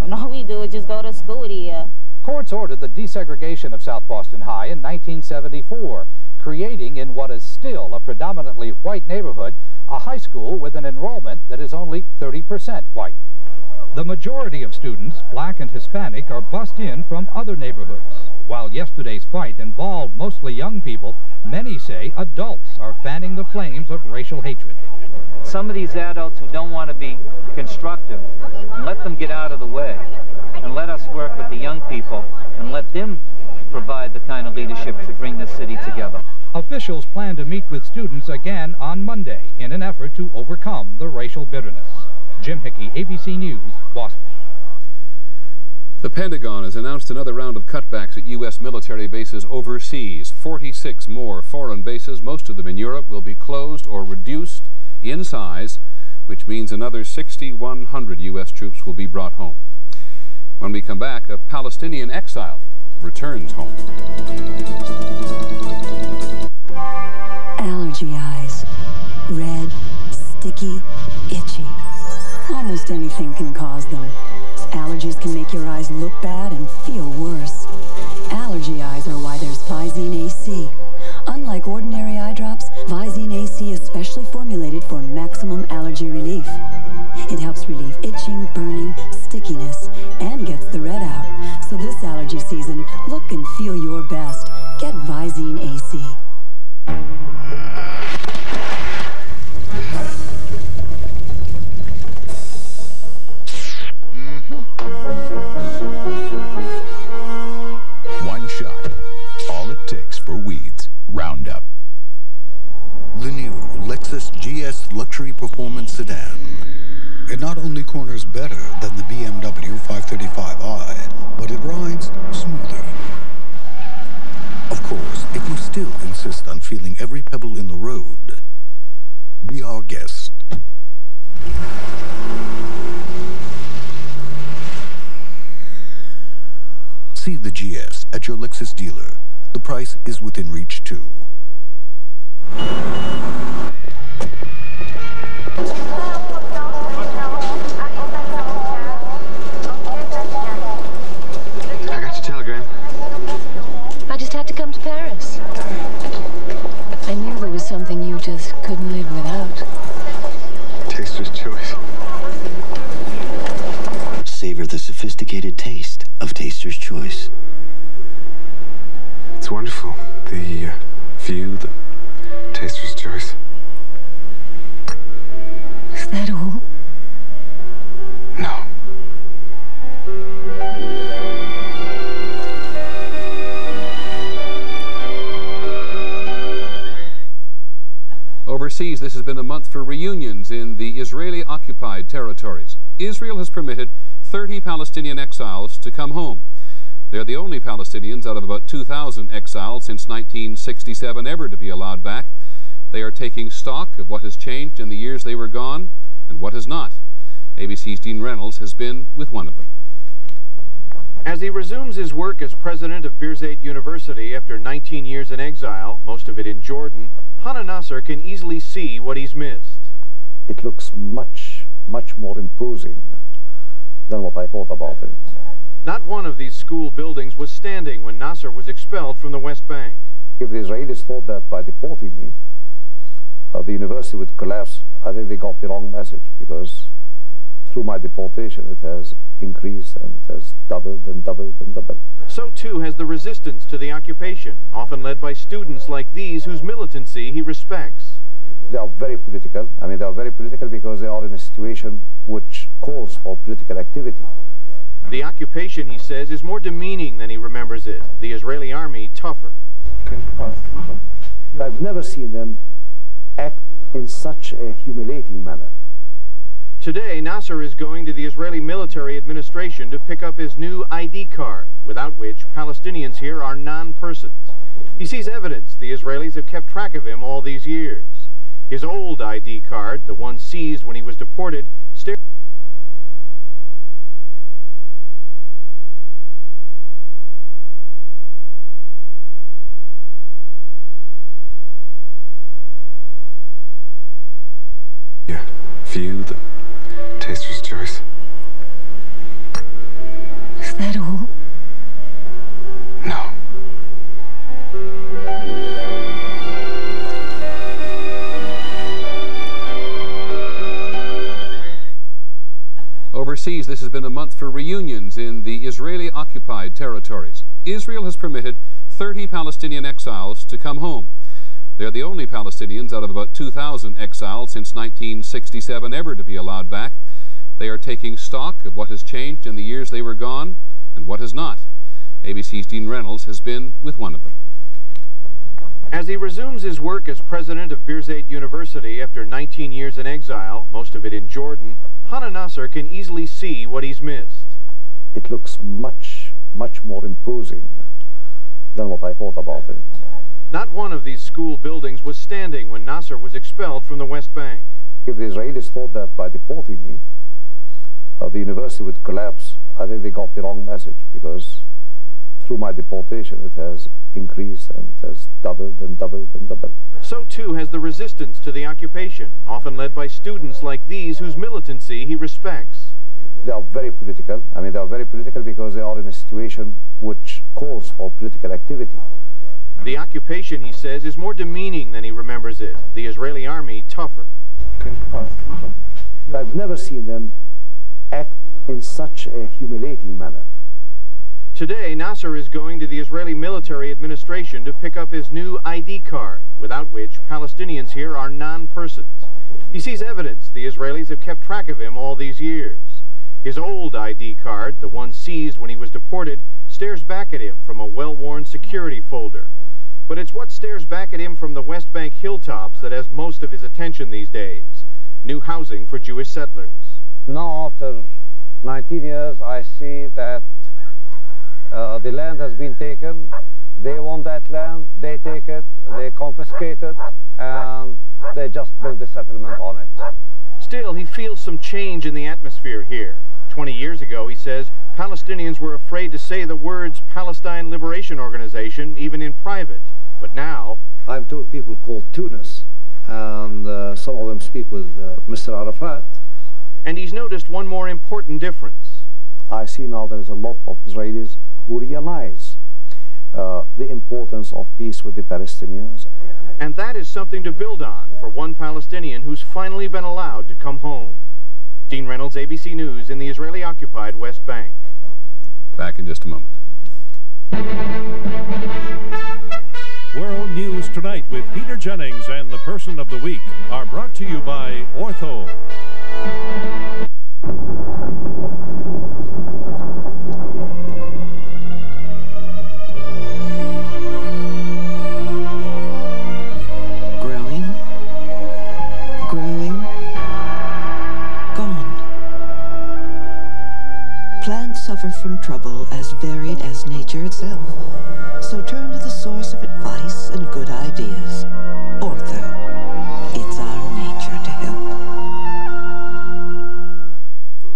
And all we do is just go to school here. Courts ordered the desegregation of South Boston High in 1974 creating in what is still a predominantly white neighborhood a high school with an enrollment that is only 30% white. The majority of students, black and Hispanic, are bussed in from other neighborhoods. While yesterday's fight involved mostly young people, many say adults are fanning the flames of racial hatred. Some of these adults who don't want to be constructive, let them get out of the way and let us work with the young people and let them provide the kind of leadership to bring the city together. Officials plan to meet with students again on Monday in an effort to overcome the racial bitterness. Jim Hickey, ABC News, Boston. The Pentagon has announced another round of cutbacks at U.S. military bases overseas. 46 more foreign bases, most of them in Europe, will be closed or reduced in size, which means another 6,100 U.S. troops will be brought home. When we come back, a Palestinian exile returns home. Allergy eyes. Red, sticky, itchy. Almost anything can cause them. Allergies can make your eyes look bad and feel worse. Allergy eyes are why there's Visine AC. Unlike ordinary eye drops, Visine AC is specially formulated for maximum allergy relief. It helps relieve itching, burning, stickiness, and gets the red out. So this allergy season, look and feel your best. Get Visine AC. Mm-hmm. One shot. All it takes for weeds. Roundup. The new Lexus GS Luxury Performance Sedan. It not only corners better than the BMW 535i, but it rides smoother. Of course, if you still insist on feeling every pebble in the road, be our guest. See the GS at your Lexus dealer. The price is within reach too. Sophisticated taste of Taster's Choice. It's wonderful. The uh, view, the taster's choice. Is that all? No. Overseas, this has been a month for reunions in the Israeli-occupied territories. Israel has permitted 30 Palestinian exiles to come home. They're the only Palestinians out of about 2,000 exiles since 1967 ever to be allowed back. They are taking stock of what has changed in the years they were gone and what has not. ABC's Dean Reynolds has been with one of them. As he resumes his work as president of Birzeit University after 19 years in exile, most of it in Jordan, Hana Nasser can easily see what he's missed. It looks much, much more imposing than what I thought about it. Not one of these school buildings was standing when Nasser was expelled from the West Bank. If the Israelis thought that by deporting me, uh, the university would collapse, I think they got the wrong message because through my deportation it has increased and it has doubled and doubled and doubled. So too has the resistance to the occupation, often led by students like these whose militancy he respects. They are very political. I mean, they are very political because they are in a situation which calls for political activity. The occupation, he says, is more demeaning than he remembers it. The Israeli army tougher. I've never seen them act in such a humiliating manner. Today, Nasser is going to the Israeli military administration to pick up his new ID card, without which Palestinians here are non-persons. He sees evidence the Israelis have kept track of him all these years. His old ID card, the one seized when he was deported, stares Yeah, view the taster's choice. Is that all? No. Overseas, this has been a month for reunions in the Israeli-occupied territories. Israel has permitted 30 Palestinian exiles to come home. They're the only Palestinians out of about 2,000 exiled since 1967 ever to be allowed back. They are taking stock of what has changed in the years they were gone and what has not. ABC's Dean Reynolds has been with one of them. As he resumes his work as president of Birzeit University after 19 years in exile, most of it in Jordan, Hana Nasser can easily see what he's missed. It looks much, much more imposing than what I thought about it. Not one of these school buildings was standing when Nasser was expelled from the West Bank. If the Israelis thought that by deporting me, uh, the university would collapse, I think they got the wrong message because through my deportation it has increased and it has doubled and doubled and doubled. So too has the resistance to the occupation, often led by students like these whose militancy he respects. They are very political. I mean, they are very political because they are in a situation which calls for political activity. The occupation, he says, is more demeaning than he remembers it. The Israeli army tougher. I've never seen them act in such a humiliating manner. Today, Nasser is going to the Israeli military administration to pick up his new ID card, without which Palestinians here are non-persons. He sees evidence the Israelis have kept track of him all these years. His old ID card, the one seized when he was deported, stares back at him from a well-worn security folder. But it's what stares back at him from the West Bank hilltops that has most of his attention these days. New housing for Jewish settlers. Now, after 19 years, I see that uh, the land has been taken. They want that land, they take it, they confiscate it, and they just build a settlement on it. Still, he feels some change in the atmosphere here. 20 years ago, he says, Palestinians were afraid to say the words Palestine Liberation Organization, even in private. But now... I'm told people call Tunis, and uh, some of them speak with uh, Mr. Arafat. And he's noticed one more important difference. I see now there is a lot of Israelis who realize uh, the importance of peace with the Palestinians. And that is something to build on for one Palestinian who's finally been allowed to come home. Dean Reynolds, ABC News, in the Israeli-occupied West Bank. Back in just a moment. World News Tonight with Peter Jennings and the Person of the Week are brought to you by Ortho. From trouble as varied as nature itself. So turn to the source of advice and good ideas. Ortho. It's our nature to help.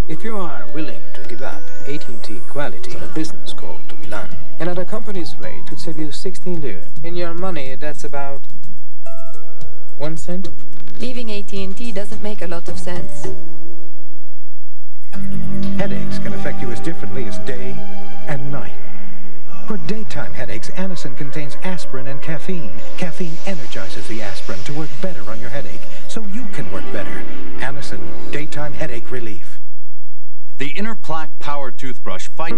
If you are willing to give up AT&T quality on a business call to Milan, and at a company's rate would save you 16 lire. In your money, that's about one cent? Leaving AT&T doesn't make a lot of sense. Headaches can affect you as differently as day and night. For daytime headaches, Anacin contains aspirin and caffeine. Caffeine energizes the aspirin to work better on your headache, so you can work better. Anacin, daytime headache relief. The Interplak power toothbrush fight.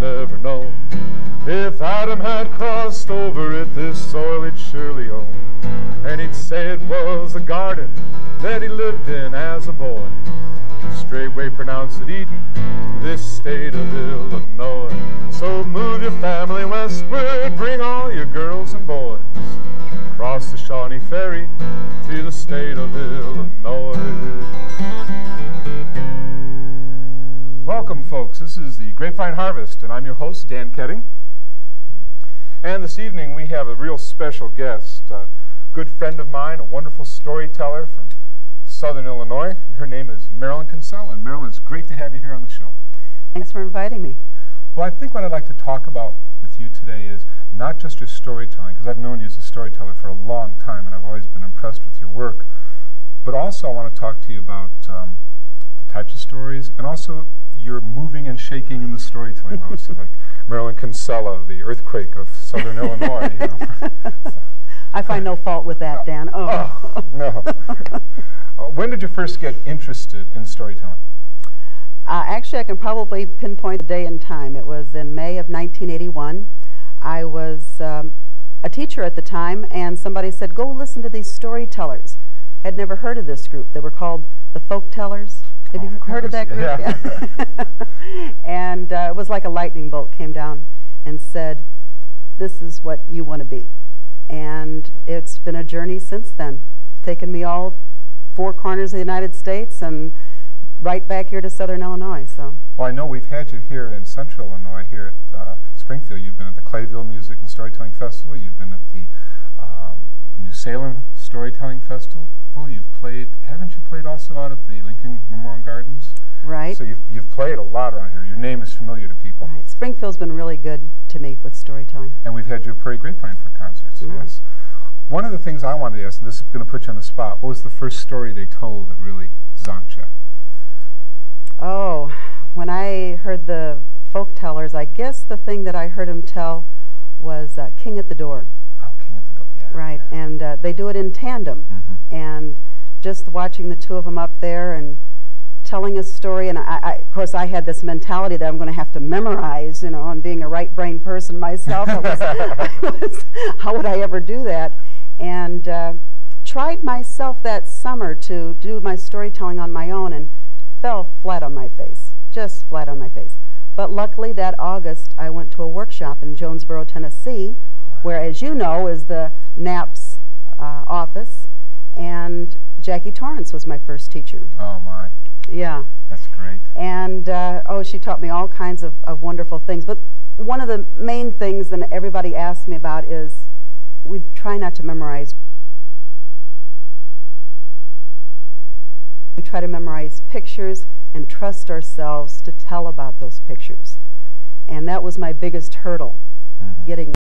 Never known. If Adam had crossed over it, this soil he'd surely own. And he'd say it was a garden that he lived in as a boy. Straightway pronounce it Eden, this state of Illinois. So move your family westward, bring all your girls and boys. Cross the Shawnee Ferry to the state of Illinois. Folks. This is the Grapevine Harvest, and I'm your host, Dan Ketting. And this evening we have a real special guest, a good friend of mine, a wonderful storyteller from Southern Illinois. And her name is Marilyn Kinsella. And Marilyn, it's great to have you here on the show. Thanks for inviting me. Well, I think what I'd like to talk about with you today is not just your storytelling, because I've known you as a storyteller for a long time, and I've always been impressed with your work. But also, I want to talk to you about um, the types of stories, and also your moving and shaking in the storytelling. Would like Marilyn Kinsella, the earthquake of Southern Illinois. You know. I find no fault with that, Dan. Oh, no. Uh, when did you first get interested in storytelling? Uh, actually, I can probably pinpoint the day and time. It was in May of 1981. I was um, a teacher at the time, and somebody said, "Go listen to these storytellers." I had never heard of this group. They were called the Folk Tellers. Have you heard of that group? Yeah. and uh, it was like a lightning bolt came down and said, "This is what you want to be." And it's been a journey since then, taken me all four corners of the United States and right back here to Southern Illinois. So. Well, I know we've had you here in Central Illinois, here at uh, Springfield. You've been at the Clayville Music and Storytelling Festival. You've been at the um, New Salem Storytelling Festival. You've played, haven't you played also out at the Lincoln Memorial Gardens? Right. So you've, you've played a lot around here. Your name is familiar to people. Right. Springfield's been really good to me with storytelling. And we've had you at Prairie Grapevine for concerts. Right. Yes. One of the things I wanted to ask, and this is going to put you on the spot, what was the first story they told that really zonked you? Oh, when I heard the folk tellers, I guess the thing that I heard him tell was uh, King at the Door. Oh, King at the Door, yeah. Right, yeah. and uh, they do it in tandem. Mm-hmm. And just watching the two of them up there and telling a story, and I, I, of course I had this mentality that I'm going to have to memorize, you know, and being a right brain person myself, was, was, how would I ever do that? And uh, tried myself that summer to do my storytelling on my own and fell flat on my face, just flat on my face. But luckily that August I went to a workshop in Jonesboro, Tennessee, where, as you know, is the NAPPS uh, office, and Jackie Torrence was my first teacher. Oh, my. Yeah. That's great. And, uh, oh, she taught me all kinds of, of wonderful things. But one of the main things that everybody asks me about is we try not to memorize. We try to memorize pictures and trust ourselves to tell about those pictures. And that was my biggest hurdle, Mhm. getting